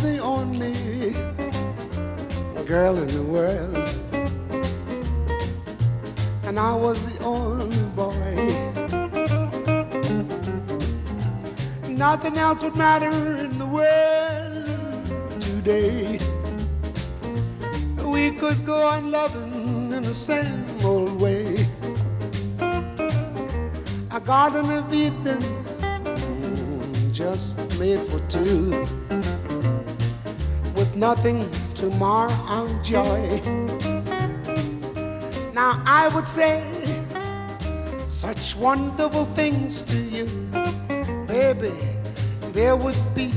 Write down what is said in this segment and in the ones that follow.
The only girl in the world. And I was the only boy. Nothing else would matter in the world today. We could go on loving in the same old way. A garden of Eden just made for two nothing to mar our joy. Now I would say such wonderful things to you, baby. There would be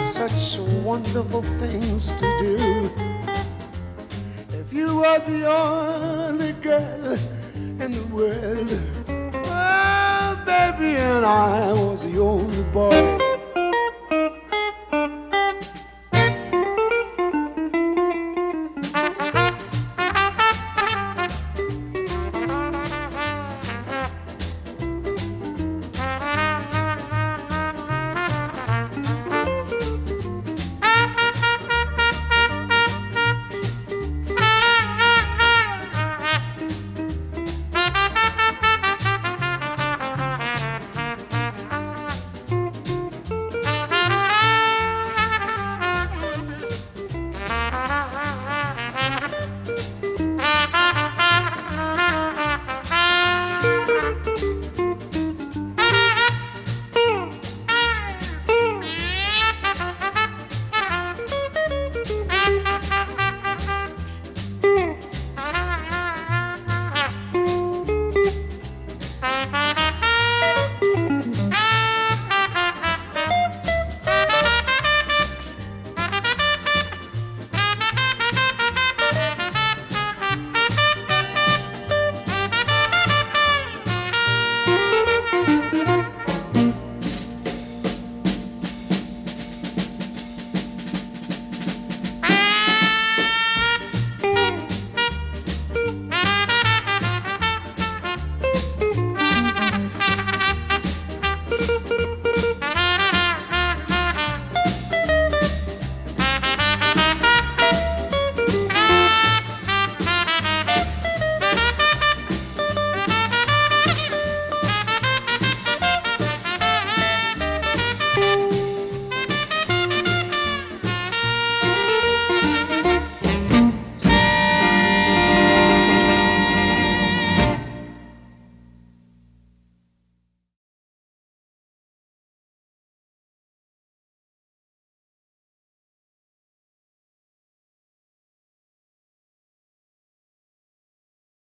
such wonderful things to do if you were the only girl in the world. Oh, baby, and I.